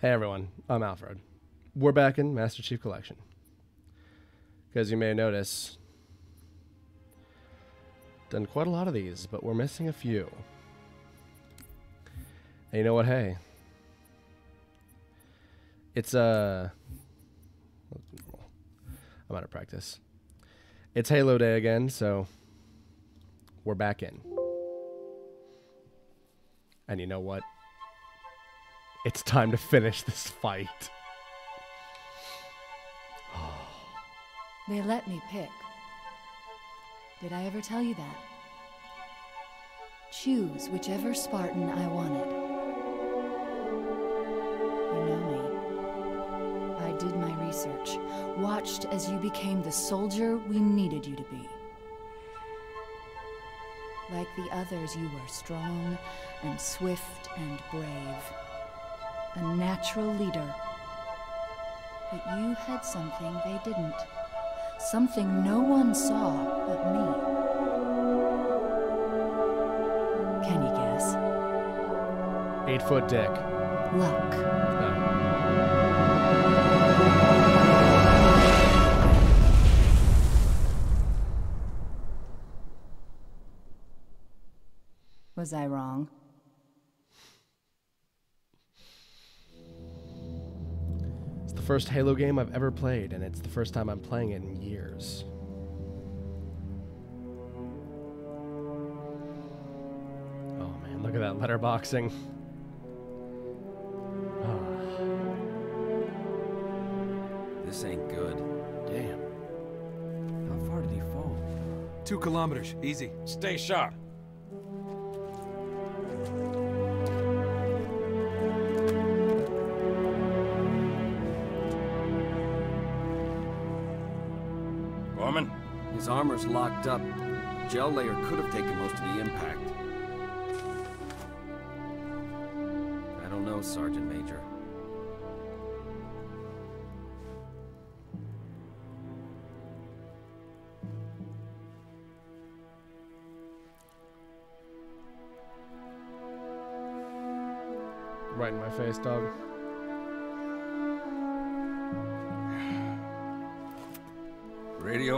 Hey everyone, I'm Alfred. We're back in Master Chief Collection. Because you may notice, done quite a lot of these, but we're missing a few. And you know what? Hey, it's uh, I'm out of practice. It's Halo Day again, so we're back in. And you know what? It's time to finish this fight. They let me pick. Did I ever tell you that? Choose whichever Spartan I wanted. You know me. I did my research, watched as you became the soldier we needed you to be. Like the others, you were strong and swift and brave. A natural leader. But you had something they didn't. Something no one saw but me. Can you guess? Eight foot dick. Luck. No. Was I wrong? First Halo game I've ever played, and it's the first time I'm playing it in years. Oh man, look at that letterboxing. Ah. This ain't good. Damn. How far did he fall? Two kilometers, easy. Stay sharp. His armor's locked up. Gel layer could have taken most of the impact. I don't know, Sergeant Major. Right in my face, dog.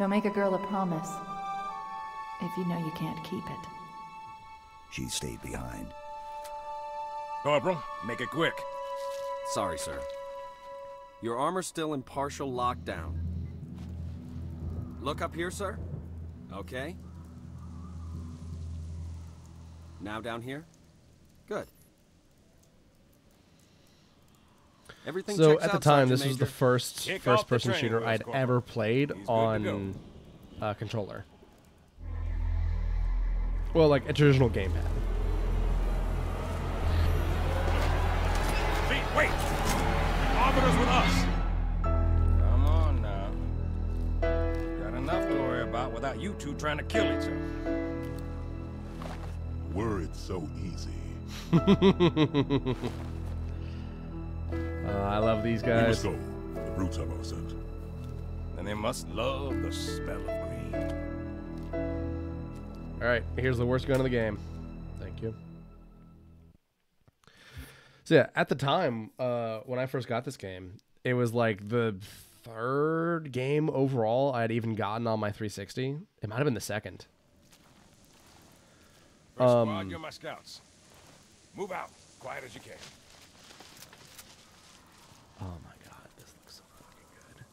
Don't make a girl a promise. If you know you can't keep it. She stayed behind. Corporal, make it quick. Sorry, sir. Your armor's still in partial lockdown. Look up here, sir. Okay. Now down here? Good. Everything So at the time, Sergeant this was the first Kick first-person shooter I'd Corporal. ever played He's on uh, controller. Well, like a traditional gamepad. Feet, wait! Arbiter's with us! Come on now. Got enough to worry about without you two trying to kill each other. Were it so easy. Uh, I love these We must guys. go. The brutes have our scent. And they must love the smell of green. All right, here's the worst gun in the game. Thank you. So yeah, at the time uh, when I first got this game, it was like the third game overall I had even gotten on my 360. It might have been the second. First Um, squad, you're my scouts. Move out, quiet as you can. Oh my god, this looks so fucking good.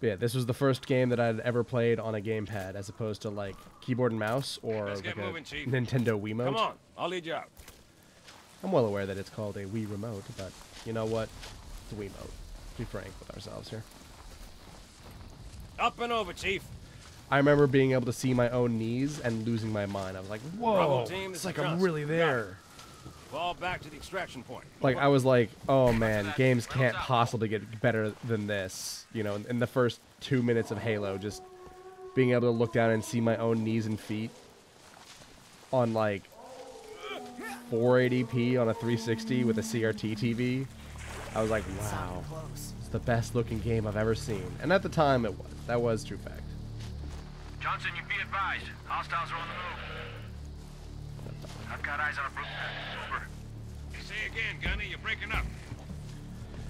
But yeah, this was the first game that I'd ever played on a gamepad as opposed to like keyboard and mouse or Let's like get a moving, Nintendo Wiimote. Come on, I'll lead you out. I'm well aware that it's called a Wii remote, but you know what? It's a Wiimote. Be frank with ourselves here. Up and over, Chief. I remember being able to see my own knees and losing my mind. I was like, whoa, Bravo team, it's like I'm really Got it. there. Fall back to the extraction point. Like I was like, oh man, games can't possibly get better than this. You know, in, in the first two minutes of Halo, just being able to look down and see my own knees and feet on like 480p on a 360 with a CRT TV. I was like, wow, it's the best looking game I've ever seen. And at the time, it was. That was true fact. Johnson, you be advised. Hostiles are on the move. I've got eyes on a brute. Over. Say again, Gunny, you're breaking up.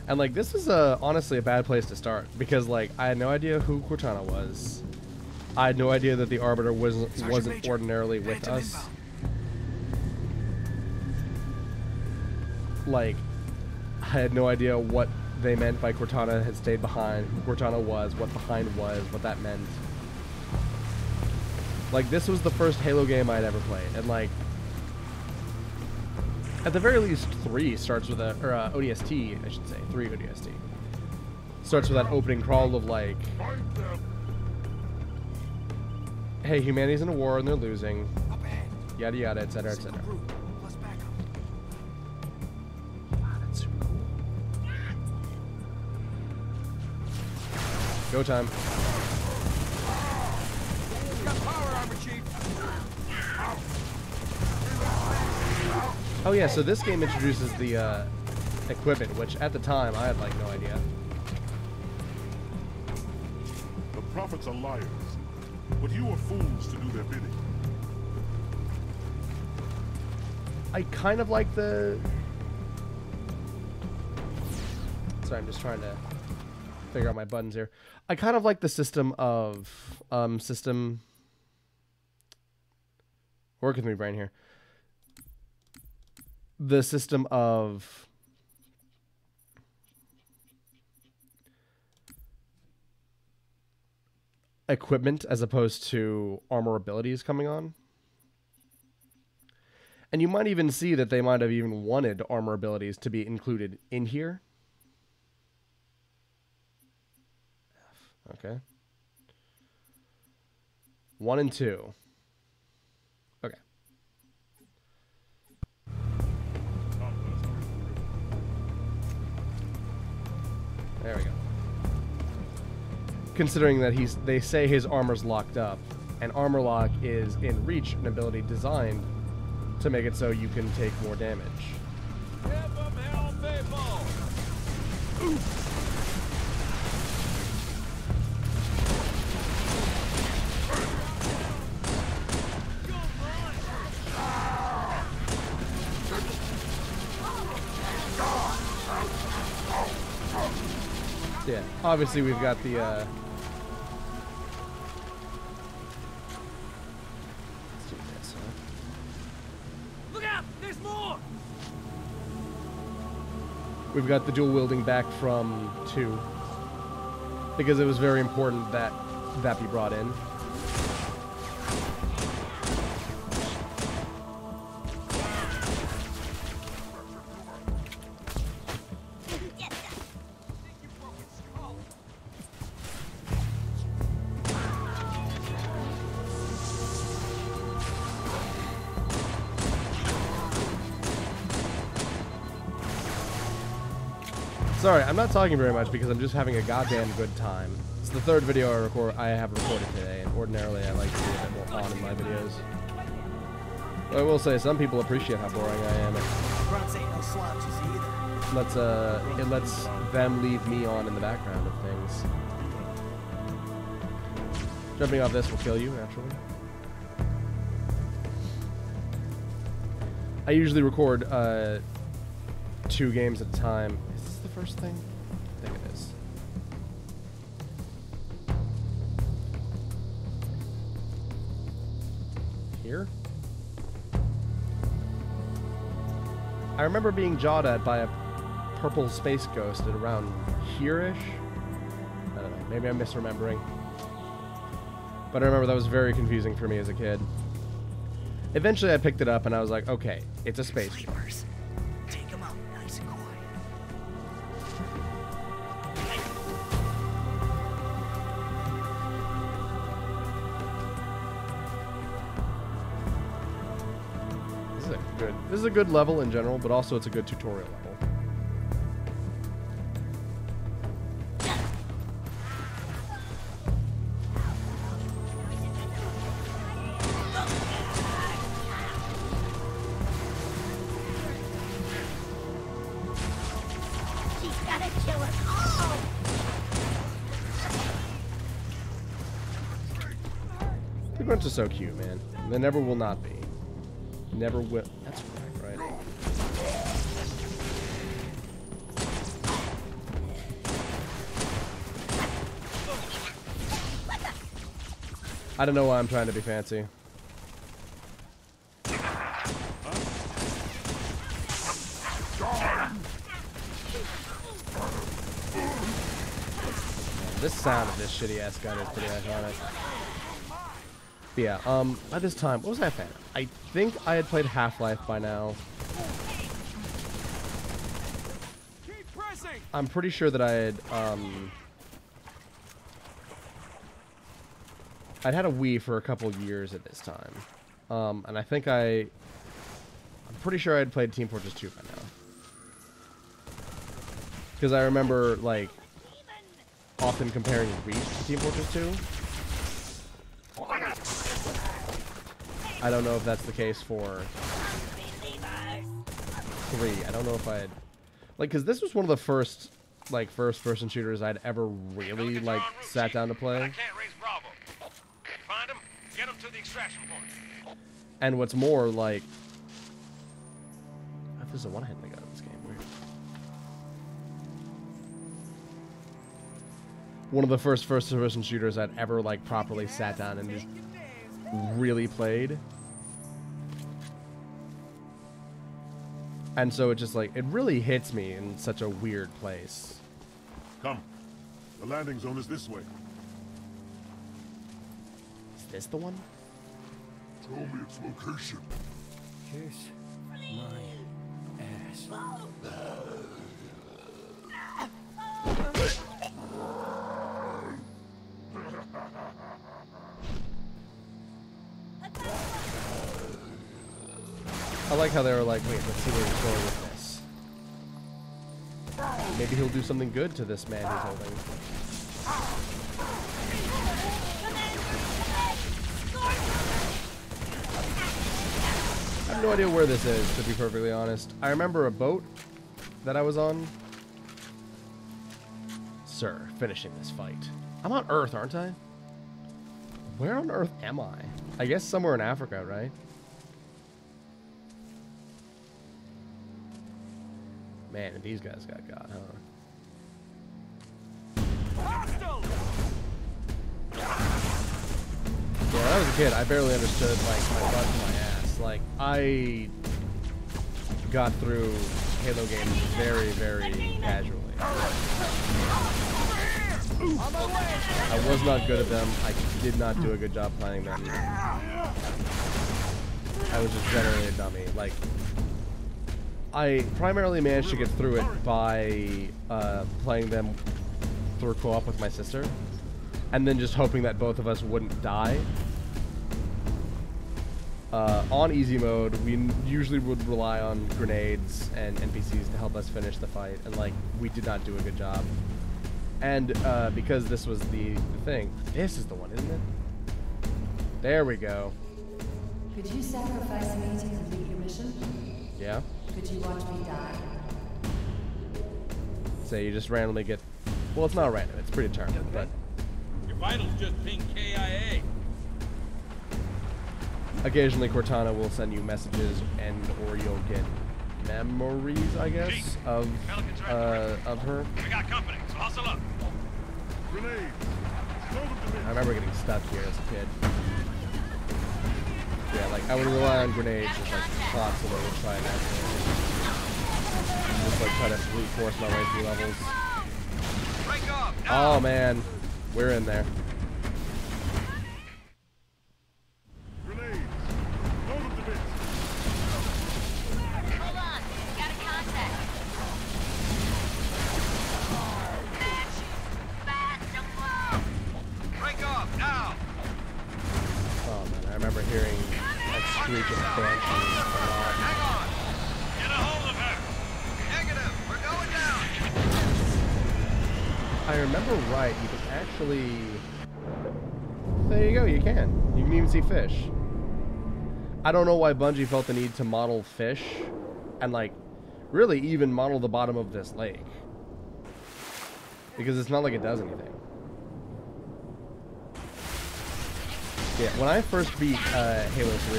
And like this is a honestly a bad place to start because like I had no idea who Cortana was. I had no idea that the Arbiter wasn't wasn't ordinarily with us. Like I had no idea what they meant by Cortana had stayed behind, who Cortana was, what behind was, what that meant. Like this was the first Halo game I'd ever played, and like at the very least, three starts with a or uh, ODST, I should say, three ODST starts with that opening crawl of like, hey, humanity's in a war and they're losing, yada yada, etc. etc. Go time. Oh yeah, so this game introduces the uh, equipment, which at the time I had like no idea. The prophets are liars, but you are fools to do their bidding. I kind of like the. Sorry, I'm just trying to figure out my buttons here. I kind of like the system of um system. Work with me, brain here. The system of equipment as opposed to armor abilities coming on. And you might even see that they might have even wanted armor abilities to be included in here. Okay. One and two. There we go. Considering that he's they say his armor's locked up, and armor lock is in reach an ability designed to make it so you can take more damage. Obviously we've got the uh Let's do this, huh? Look out! There's more! We've got the dual wielding back from two. Because it was very important that that be brought in. Sorry, I'm not talking very much because I'm just having a goddamn good time. It's the third video I record I have recorded today, and ordinarily I like to be a bit more on in my videos. But I will say some people appreciate how boring I am. Grunts ain't no slouches either. lets uh it lets them leave me on in the background of things. Jumping off this will kill you naturally. I usually record uh two games at a time. Is this the first thing? I think it is. Here? I remember being jawed at by a purple space ghost at around here-ish. I don't know. Maybe I'm misremembering. But I remember that was very confusing for me as a kid. Eventually, I picked it up and I was like, okay, it's a space war. Sleepers. This is a good level in general, but also it's a good tutorial level. She's gonna kill us all! The grunts are so cute, man. They never will not be. Never will. I don't know why I'm trying to be fancy. This sound of this shitty ass gun is pretty iconic. But yeah, um, by this time, what was I a fan of? I think I had played Half-Life by now. I'm pretty sure that I had, um... I'd had a Wii for a couple years at this time. Um, and I think I... I'm pretty sure I had played Team Fortress 2 by now. Because I remember, like, often comparing Reach to Team Fortress 2. I don't know if that's the case for three. I don't know if I had like because this was one of the first like first person shooters I'd ever really like sat down to play. Can't raise Bravo. Find him, get him to the extraction point. And what's more, like, oh, there's a one-handed gun in this game. Weird. One of the first first-person shooters I'd ever like properly sat down and just really played. And so it just like it really hits me in such a weird place. Come. The landing zone is this way. Is this the one? Tell me its location. Kiss my ass. I like how they were like, wait, let's see where he's going with this. Maybe he'll do something good to this man he's holding. Have no idea where this is, to be perfectly honest. I remember a boat that I was on. Sir, finishing this fight. I'm on Earth, aren't I? Where on Earth am I? I guess somewhere in Africa, right? Man, these guys got got, huh? Yeah, when I was a kid, I barely understood like my butt and my ass. Like I got through Halo games very, very casually. I was not good at them. I did not do a good job playing them. I was just generally a dummy. Like I primarily managed to get through it by uh, playing them through co-op with my sister, and then just hoping that both of us wouldn't die. Uh, on easy mode, we usually would rely on grenades and NPCs to help us finish the fight, and like we did not do a good job. And uh, because this was the, the thing, this is the one, isn't it? There we go. Could you sacrifice me to complete your mission? Yeah. Could you watch me die? So you just randomly get. Well, it's not random. It's pretty predetermined, but Your vitals just ping KIA. Occasionally Cortana will send you messages and or you'll get memories, I guess, of uh, of her. We got company, so hustle up. Grenades. Throw them to me. I remember getting stuck here as a kid. Yeah, like I would rely on grenades as like constantly to try and actually just like try to brute force my way through levels. Oh man, we're in there. I don't know why Bungie felt the need to model fish and, like, really even model the bottom of this lake. Because it's not like it does anything. Yeah, when I first beat uh, Halo 3,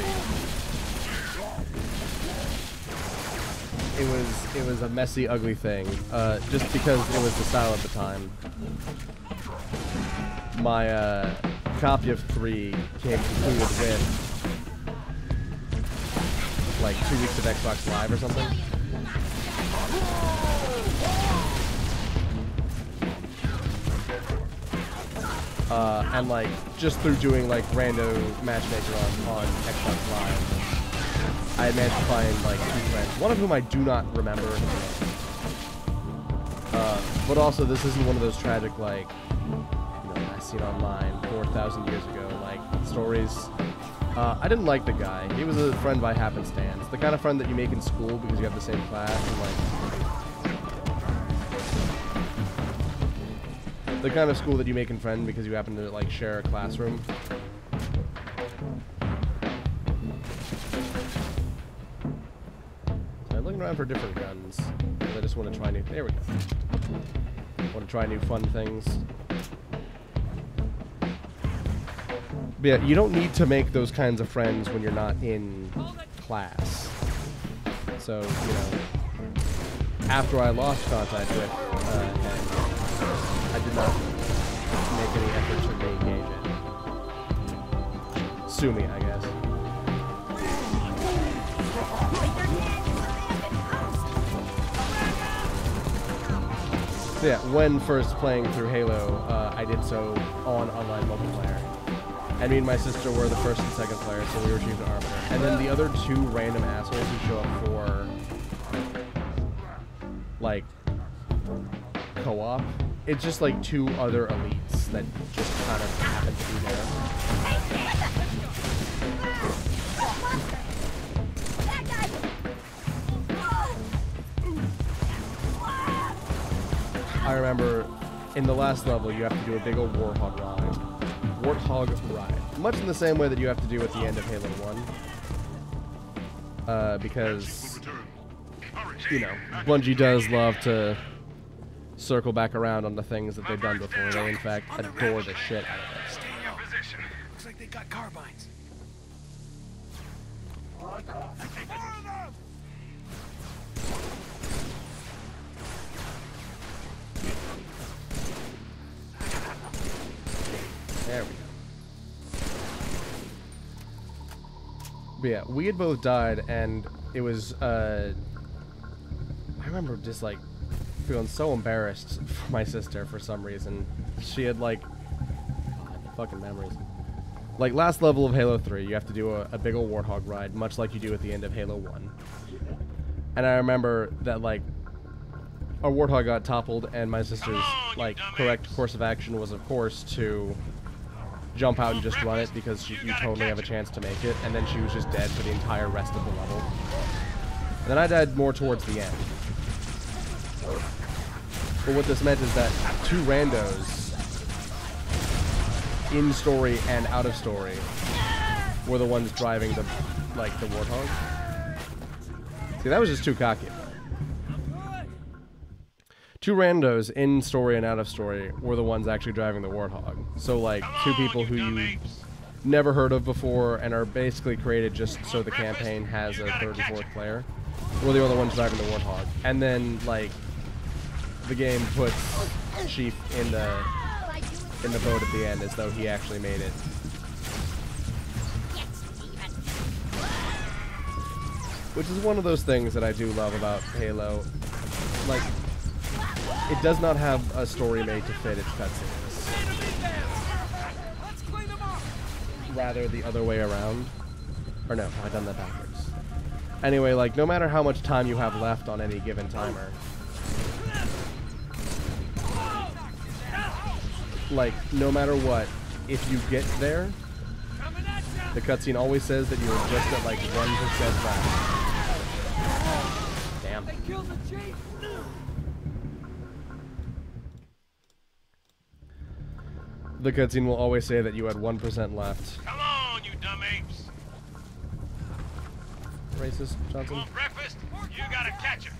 it was it was a messy, ugly thing. Uh, just because it was the style at the time. My uh, copy of 3 came included with like two weeks of Xbox Live or something. Uh, and like just through doing like rando matchmaker on, on Xbox Live, I managed to find like two friends, one of whom I do not remember. Uh, but also, this isn't one of those tragic like, you know, I seen online four thousand years ago like stories. Uh, I didn't like the guy. He was a friend by happenstance, the kind of friend that you make in school because you have the same class and like the kind of school that you make in friend because you happen to like share a classroom. So I'm looking around for different guns. I just want to try new. There we go. Want to try new fun things. Yeah, you don't need to make those kinds of friends when you're not in class. So you know, after I lost contact with uh, I did not make any effort to re-engage it. Sue me, I guess. So yeah, when first playing through Halo, uh, I did so on online multiplayer. And me and my sister were the first and second players, so we were and Arbiter. And then the other two random assholes who show up for, like, co-op, it's just like two other elites that just kind of happen to be there. I remember in the last level you have to do a big old warthog ride. Warthog ride. Much in the same way that you have to do at the end of Halo 1. Uh, because, you know, Bungie does love to circle back around on the things that they've done before. They, in fact, adore the shit out of it. Stay in your position. Looks like they got carbines. But yeah, we had both died, and it was, uh... I remember just, like, feeling so embarrassed for my sister for some reason. She had, like... God, fucking memories. Like, last level of Halo 3, you have to do a, a big old Warthog ride, much like you do at the end of Halo 1. And I remember that, like, our Warthog got toppled, and my sister's, like, correct course of action was, of course, to jump out and just run it because you, you totally have a chance to make it, and then she was just dead for the entire rest of the level. And then I died more towards the end. But what this meant is that two randos in story and out of story were the ones driving the like the warthog. See, that was just too cocky. Two randos in story and out of story were the ones actually driving the warthog. So like two people who you never heard of before and are basically created just so the campaign has a third and fourth player were the only ones driving the warthog. And then like the game puts Chief in the in the boat at the end as though he actually made it. Which is one of those things that I do love about Halo. Like, it does not have a story made to fit its cutscenes. Rather the other way around. Or no, I've done that backwards. Anyway, like, no matter how much time you have left on any given timer, like, no matter what, if you get there, The cutscene always says that you are just at like 1% left. Damn. They killed the cutscene will always say that you had 1% left. Come on, you dumb apes. Racist, Johnson? Want breakfast? You gotta catch. Him?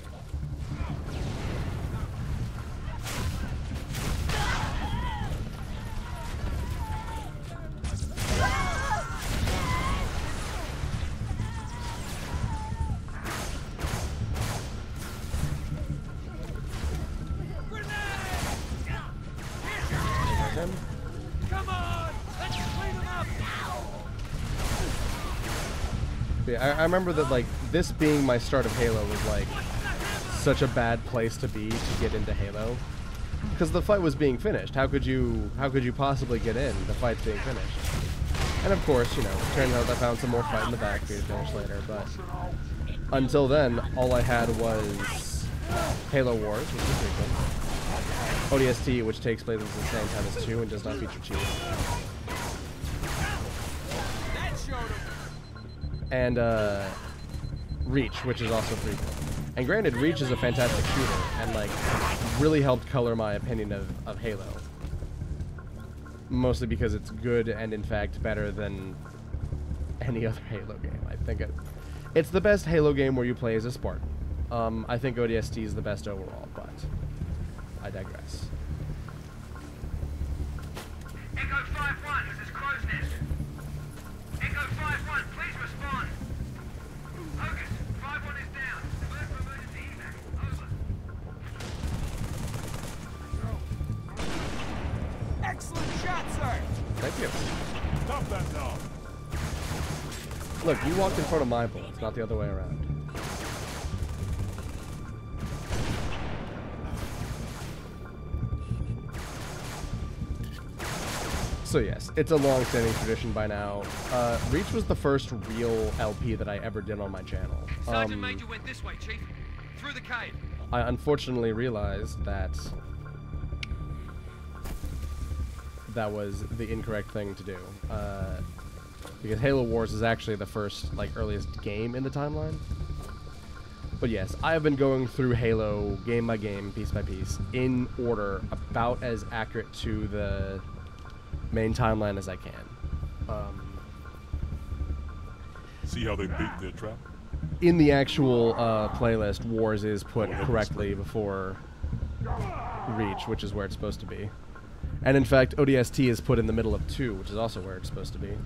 I, I remember that like this being my start of Halo was like such a bad place to be to get into Halo, because the fight was being finished. How could you how could you possibly get in? The fight's being finished. And of course, you know, turned out I found some more fight in the back to finish later. But until then, all I had was Halo Wars, which is frequent. ODST, which takes place at the same time as 2 and does not feature cheats. And uh, Reach, which is also free. And granted, Reach is a fantastic shooter, and like really helped color my opinion of, of Halo. Mostly because it's good and in fact better than any other Halo game. I think it, it's the best Halo game where you play as a Spartan. Um, I think ODST is the best overall, but I digress. Echo 5-1, Thank you. Stop that now. Look, you walked in front of my bullets, not the other way around. So yes, it's a long-standing tradition by now. Uh, Reach was the first real LP that I ever did on my channel. Sergeant Um, Major went this way, Chief. Through the cave. I unfortunately realized that that was the incorrect thing to do. Uh, because Halo Wars is actually the first, like, earliest game in the timeline. But yes, I have been going through Halo game by game, piece by piece, in order, about as accurate to the main timeline as I can. Um, See how they bait their trap? in the actual uh, playlist, Wars is put correctly before Reach, which is where it's supposed to be. And in fact, ODST is put in the middle of 2, which is also where it's supposed to be.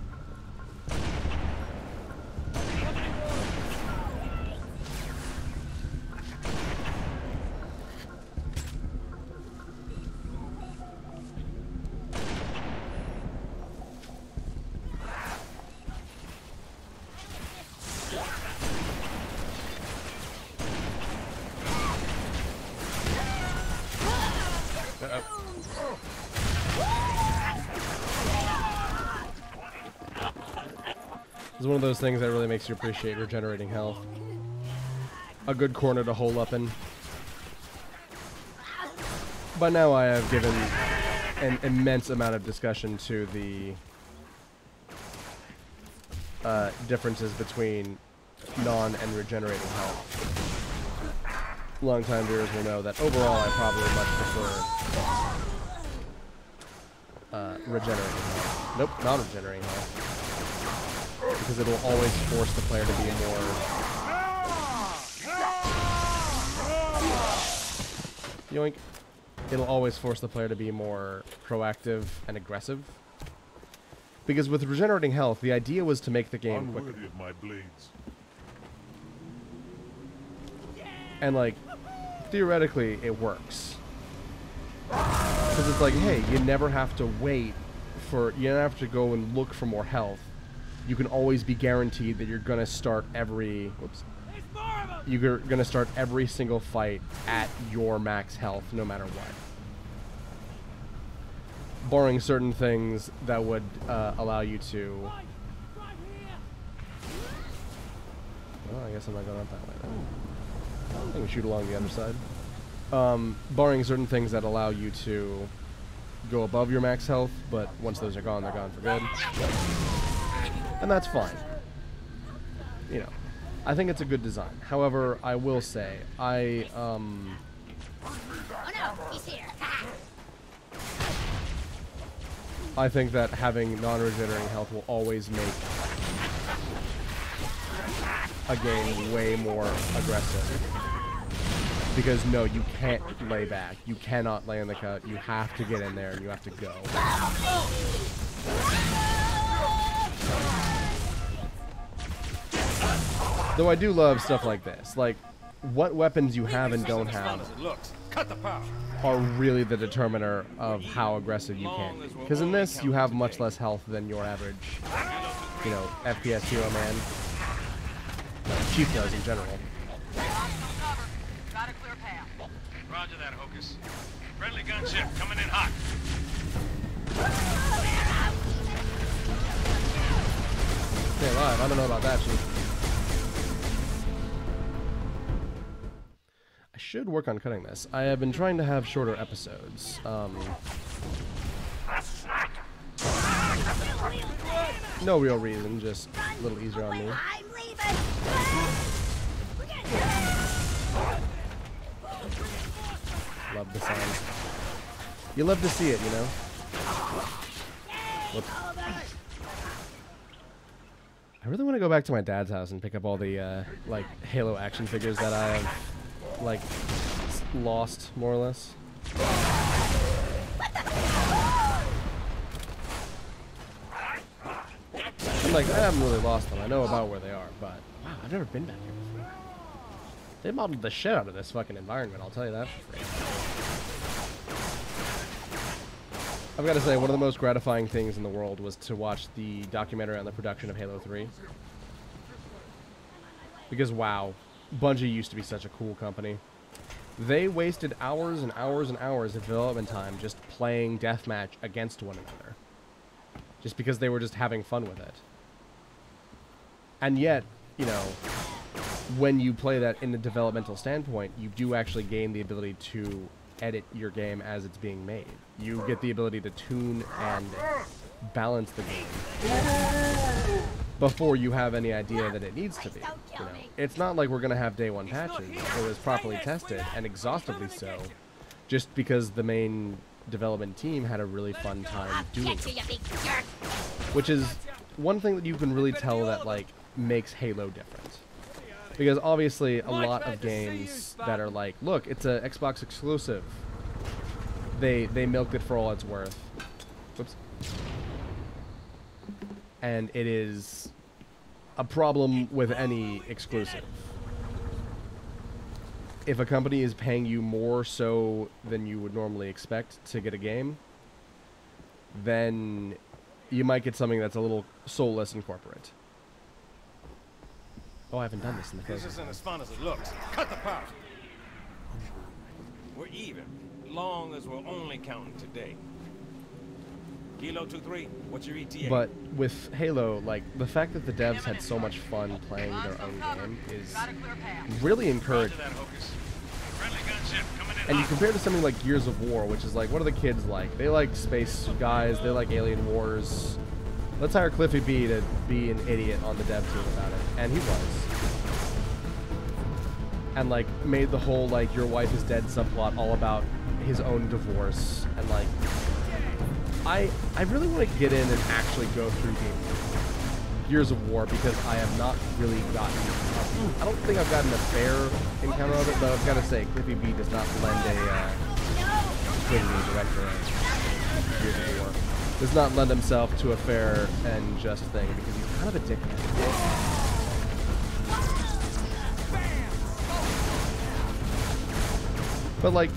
It's one of those things that really makes you appreciate regenerating health. A good corner to hole up in. By now I have given an immense amount of discussion to the uh, differences between non and regenerating health. Longtime viewers will know that overall I probably much prefer uh, regenerating health. Nope, not regenerating health because it'll always force the player to be more. Yoink. It'll always force the player to be more proactive and aggressive. Because with regenerating health, the idea was to make the game quicker. Unworthy of my blades. And like, theoretically, it works. Because it's like, hey, you never have to wait for, you don't have to go and look for more health. You can always be guaranteed that you're gonna start every, whoops, you're gonna start every single fight at your max health, no matter what. Barring certain things that would uh, allow you to. Well, I guess I'm not going up that way. Then. I can shoot along the other side. Um, barring certain things that allow you to go above your max health, but once those are gone, they're gone for good. And that's fine. You know, I think it's a good design. However, I will say I um Oh no, he's here. I think that having non-regenerating health will always make a game way more aggressive. Because no, you can't lay back. You cannot lay in the cut. You have to get in there and you have to go. Though I do love stuff like this. Like, what weapons you have and don't have as it looks. Cut the power. are really the determiner of how aggressive you can be. Because in this, you have much less health than your average, you know, FPS hero man. Chief does in general. Got a clear path. Roger that, Hocus. Friendly gunship coming in hot. Stay alive. I don't know about that, Chief. Should work on cutting this. I have been trying to have shorter episodes. Um, no real reason, just a little easier on me. Love the sound. You love to see it, you know? Whoops. I really want to go back to my dad's house and pick up all the, uh, like, Halo action figures that I have, like, lost, more or less. And, like, I haven't really lost them. I know about where they are, but, wow, I've never been back here before. They modeled the shit out of this fucking environment, I'll tell you that. I've got to say, one of the most gratifying things in the world was to watch the documentary on the production of Halo 3. Because, wow, Bungie used to be such a cool company. They wasted hours and hours and hours of development time just playing deathmatch against one another. Just because they were just having fun with it. And yet, you know, when you play that in a developmental standpoint, you do actually gain the ability to edit your game as it's being made. You get the ability to tune and balance the game before you have any idea that it needs to be. You know, it's not like we're gonna have day one patches. It was properly tested and exhaustively so, just because the main development team had a really fun time doing it. you big jerk. Which is one thing that you can really tell that like makes Halo different. Because obviously a lot of games that are like, look, it's a Xbox exclusive. They they milked it for all it's worth. Whoops. And it is a problem with any exclusive. If a company is paying you more so than you would normally expect to get a game, then you might get something that's a little soulless and corporate. Oh, I haven't done this in the This closing. isn't as fun as it looks. Cut the power. We're even, long as we're only counting today. Kilo 2-3, what's your ETA? But with Halo, like the fact that the devs had so much fun playing their own game is Got a clear path. really Roger encouraging. that, Hocus. Friendly gunship coming in And you compare it to something like Gears of War, which is like, what are the kids like? They like space guys, they like Alien Wars. Let's hire Cliffy B to be an idiot on the dev team about it. And he was. And like made the whole like your wife is dead subplot all about his own divorce and like I I really want to get in and actually go through Gears, Gears of War because I have not really gotten. I don't think I've gotten a fair encounter of it, but I've got to say, Cliffy B does not lend a uh, B director Gears of War does not lend himself to a fair and just thing because he's kind of a dickhead. But like,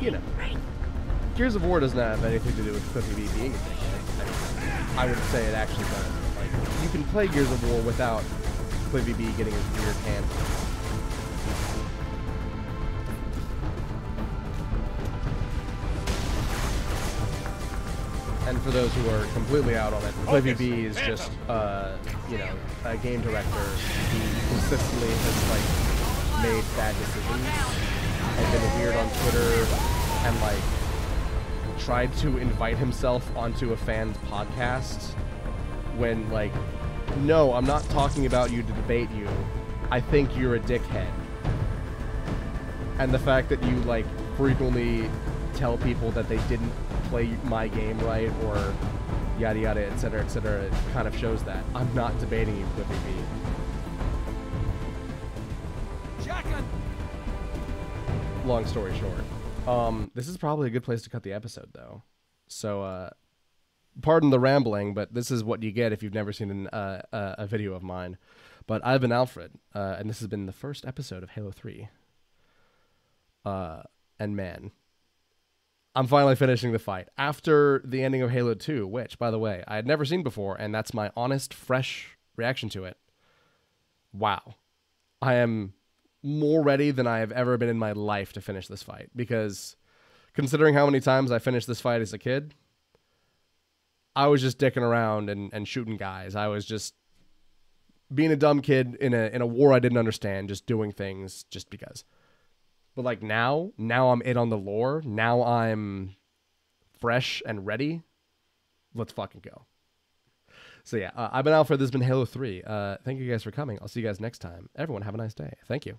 you know, Gears of War doesn't have anything to do with Cliffy B being a dickhead. I, would say it actually does. Like, you can play Gears of War without Cliffy B getting his weird hand. And for those who are completely out on it, Cliffy B is just, uh, you know, a game director who consistently has like made bad decisions and been weird on Twitter and like tried to invite himself onto a fan's podcast when like, no, I'm not talking about you to debate you. I think you're a dickhead. And the fact that you like frequently tell people that they didn't play my game right or yada yada, et cetera, et cetera, it kind of shows that. I'm not debating you, Cliffy B. Long story short, um, this is probably a good place to cut the episode, though. So, uh, pardon the rambling, but this is what you get if you've never seen an, uh, a video of mine. But I've been Alfred, uh, and this has been the first episode of Halo 3. Uh, and man, I'm finally finishing the fight after the ending of Halo 2, which, by the way, I had never seen before, and that's my honest, fresh reaction to it. Wow. I am more ready than I have ever been in my life to finish this fight because considering how many times I finished this fight as a kid, I was just dicking around and, and shooting guys. I was just being a dumb kid in a in a war I didn't understand, just doing things just because. But like now, now I'm in on the lore. Now I'm fresh and ready. Let's fucking go. So yeah, uh, I've been Alfred. This has been Halo 3. Uh, thank you guys for coming. I'll see you guys next time. Everyone, have a nice day. Thank you.